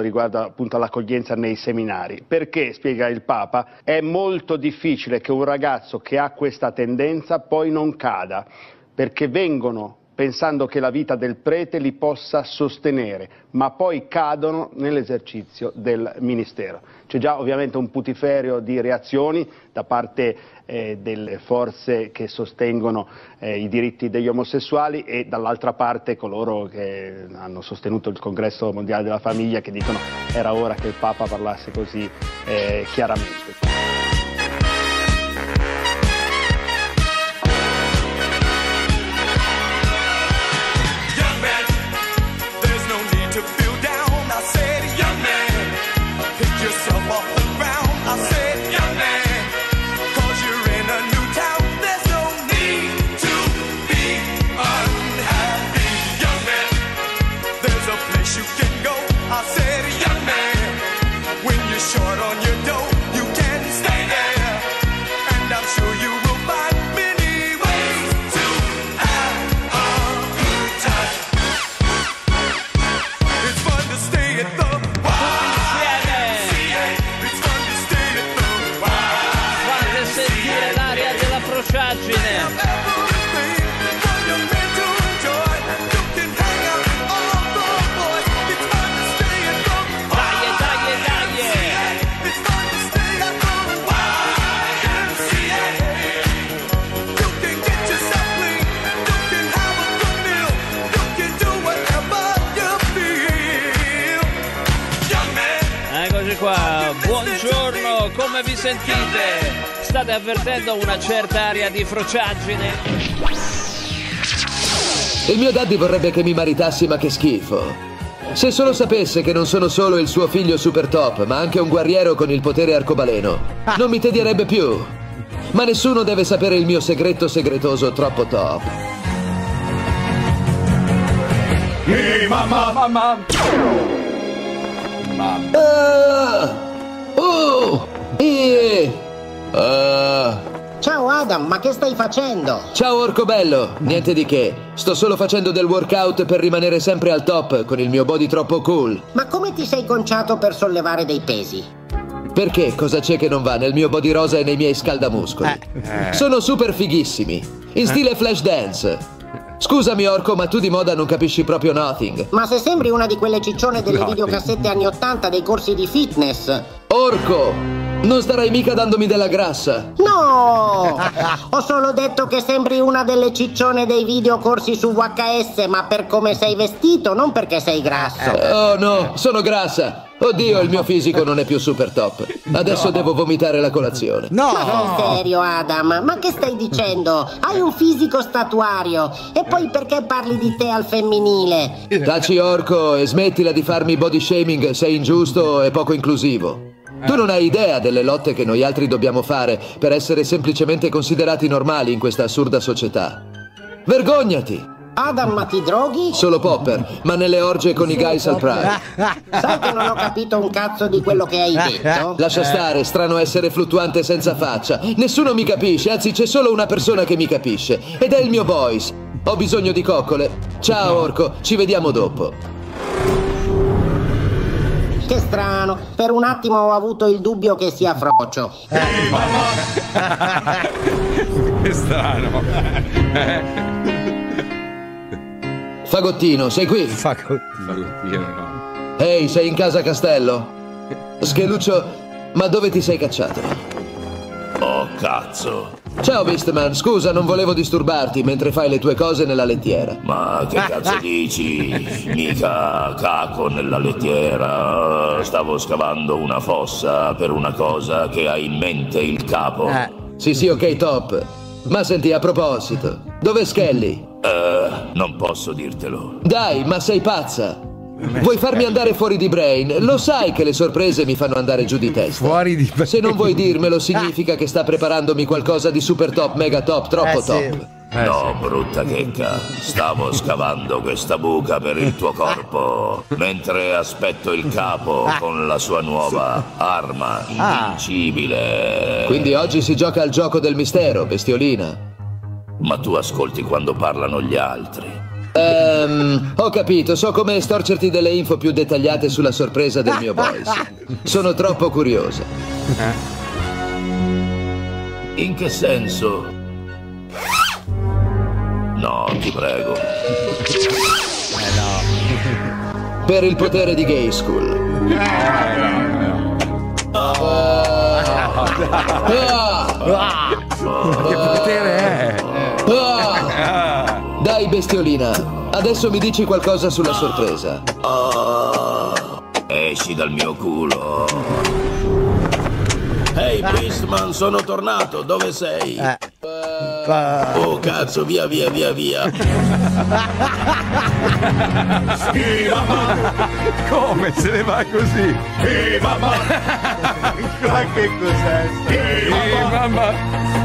riguardo appunto all'accoglienza nei seminari. Perché, spiega il Papa, è molto difficile che un ragazzo che ha questa tendenza poi non cada, perché vengono pensando che la vita del prete li possa sostenere, ma poi cadono nell'esercizio del ministero. C'è già ovviamente un putiferio di reazioni da parte eh, delle forze che sostengono eh, i diritti degli omosessuali e dall'altra parte coloro che hanno sostenuto il congresso mondiale della famiglia che dicono era ora che il Papa parlasse così eh, chiaramente. Vi sentite? State avvertendo una certa aria di frociaggine? Il mio daddy vorrebbe che mi maritassi, ma che schifo. Se solo sapesse che non sono solo il suo figlio super top, ma anche un guerriero con il potere arcobaleno, non mi tedierebbe più. Ma nessuno deve sapere il mio segreto segretoso troppo top. Mi mamma mamma. Mamma. Uh, uh. E... Uh... Ciao Adam, ma che stai facendo? Ciao Orcobello, niente di che. Sto solo facendo del workout per rimanere sempre al top con il mio body troppo cool. Ma come ti sei conciato per sollevare dei pesi? Perché cosa c'è che non va nel mio body rosa e nei miei scaldamuscoli? Eh, eh. Sono super fighissimi, in stile flash dance. Scusami Orco, ma tu di moda non capisci proprio nothing. Ma se sembri una di quelle ciccione delle videocassette anni 80 dei corsi di fitness. Orco! Non starai mica dandomi della grassa. No! Ho solo detto che sembri una delle ciccione dei video corsi su VHS, ma per come sei vestito, non perché sei grasso. Oh no, sono grassa. Oddio, il mio fisico non è più super top. Adesso no. devo vomitare la colazione. No! Ma sei serio, Adam? Ma che stai dicendo? Hai un fisico statuario. E poi perché parli di te al femminile? Taci orco e smettila di farmi body shaming, sei ingiusto e poco inclusivo. Tu non hai idea delle lotte che noi altri dobbiamo fare per essere semplicemente considerati normali in questa assurda società. Vergognati! Adam, ma ti droghi? Solo Popper, ma nelle orge con i guys al Pride. Sai che non ho capito un cazzo di quello che hai detto? Lascia stare, strano essere fluttuante senza faccia. Nessuno mi capisce, anzi c'è solo una persona che mi capisce. Ed è il mio boys. Ho bisogno di coccole. Ciao Orco, ci vediamo dopo. Che strano, per un attimo ho avuto il dubbio che sia frocio. Ehi, mamma! che strano. Fagottino, sei qui? Fagottino, no. Ehi, sei in casa Castello? Scheluccio, ma dove ti sei cacciato? Oh, cazzo. Ciao Beastman, scusa, non volevo disturbarti mentre fai le tue cose nella lettiera. Ma che cazzo dici? Mica caco nella lettiera. Stavo scavando una fossa per una cosa che ha in mente il capo. Eh. Sì, sì, ok, top. Ma senti, a proposito, dov'è Skelly? Uh, non posso dirtelo. Dai, ma sei pazza? Vuoi farmi andare fuori di Brain? Lo sai che le sorprese mi fanno andare giù di testa. Fuori di Brain. Se non vuoi dirmelo, significa che sta preparandomi qualcosa di super top, mega top, troppo eh, top. Sì. Eh, no, sì. brutta checca. Stavo scavando questa buca per il tuo corpo mentre aspetto il capo con la sua nuova arma ah. invincibile. Quindi oggi si gioca al gioco del mistero, bestiolina. Ma tu ascolti quando parlano gli altri. Ehm, ho capito, so come estorcerti delle info più dettagliate sulla sorpresa del mio boys. Sono troppo curiosa. In che senso? No, ti prego. Per il potere di Gay School. Ah! Che potere bestiolina. Adesso mi dici qualcosa sulla sorpresa. Esci dal mio culo. Ehi, Beastman, sono tornato. Dove sei? Eh. Oh, cazzo, via, via, via, via. Come se ne va così? Sì, mamma. Ma che cos'è? Sì, mamma.